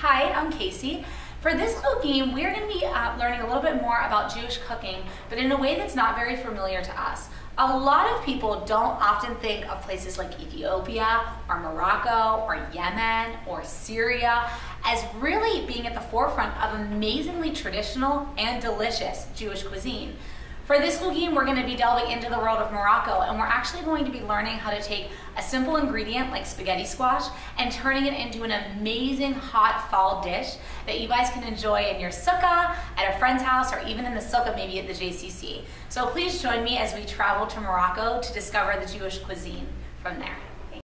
Hi, I'm Casey. For this game, we're going to be uh, learning a little bit more about Jewish cooking, but in a way that's not very familiar to us. A lot of people don't often think of places like Ethiopia or Morocco or Yemen or Syria as really being at the forefront of amazingly traditional and delicious Jewish cuisine. For this school game, we're going to be delving into the world of Morocco, and we're actually going to be learning how to take a simple ingredient like spaghetti squash and turning it into an amazing hot fall dish that you guys can enjoy in your sukkah, at a friend's house, or even in the sukkah maybe at the JCC. So please join me as we travel to Morocco to discover the Jewish cuisine from there.